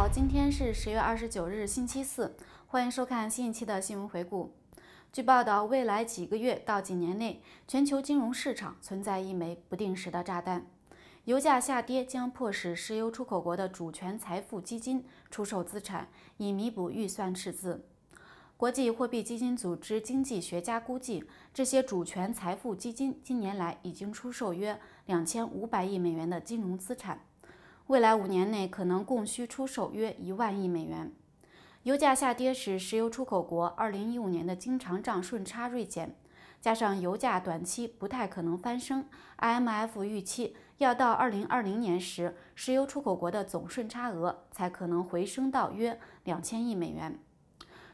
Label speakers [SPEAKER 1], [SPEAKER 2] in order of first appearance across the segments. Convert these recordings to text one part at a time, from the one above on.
[SPEAKER 1] 好今天是十月二十九日，星期四，欢迎收看新一期的新闻回顾。据报道，未来几个月到几年内，全球金融市场存在一枚不定时的炸弹。油价下跌将迫使石油出口国的主权财富基金出售资产，以弥补预算赤字。国际货币基金组织经济学家估计，这些主权财富基金近年来已经出售约两千五百亿美元的金融资产。未来五年内可能供需出售约一万亿美元。油价下跌使石油出口国2015年的经常账顺差锐减，加上油价短期不太可能翻升，IMF 预期要到2020年时，石油出口国的总顺差额才可能回升到约两千亿美元。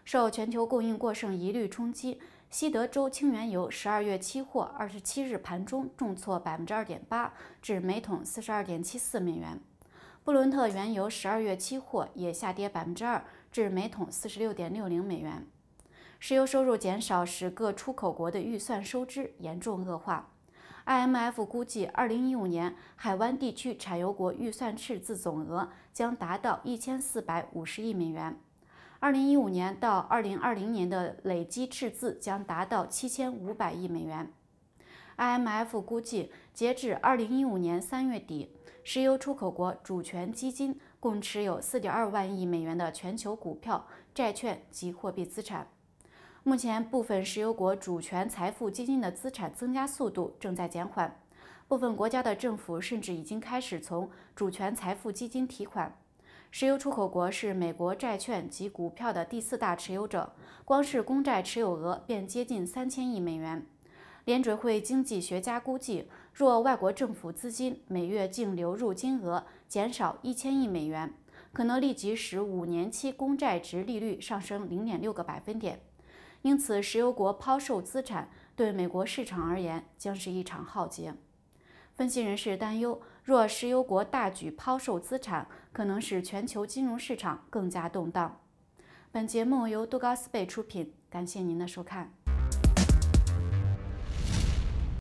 [SPEAKER 1] 受全球供应过剩疑虑冲击，西德州轻原油12月期货27日盘中重挫2.8%，至每桶42.74美元。布伦特原油十二月期货也下跌百分之二，至每桶四十六点六零美元。石油收入减少使各出口国的预算收支严重恶化。IMF 估计，二零一五年海湾地区产油国预算赤字总额将达到一千四百五十亿美元。二零一五年到二零二零年的累计赤字将达到七千五百亿美元。IMF 估计，截至2015年3月底，石油出口国主权基金共持有4.2万亿美元的全球股票、债券及货币资产。目前，部分石油国主权财富基金的资产增加速度正在减缓，部分国家的政府甚至已经开始从主权财富基金提款。石油出口国是美国债券及股票的第四大持有者，光是公债持有额便接近三千亿美元。联准会经济学家估计，若外国政府资金每月净流入金额减少一千亿美元，可能立即使五年期公债值利率上升零点六个百分点。因此，石油国抛售资产对美国市场而言将是一场浩劫。分析人士担忧，若石油国大举抛售资产，可能使全球金融市场更加动荡。本节目由杜高斯贝出品，感谢您的收看。